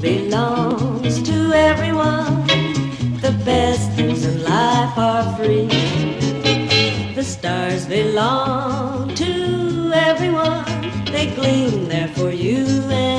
belongs to everyone. The best things in life are free. The stars belong to everyone. They gleam there for you and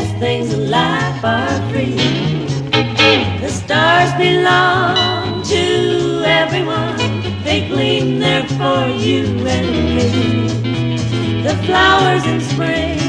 best things in life are free. The stars belong to everyone. They gleam there for you and me. The flowers in spring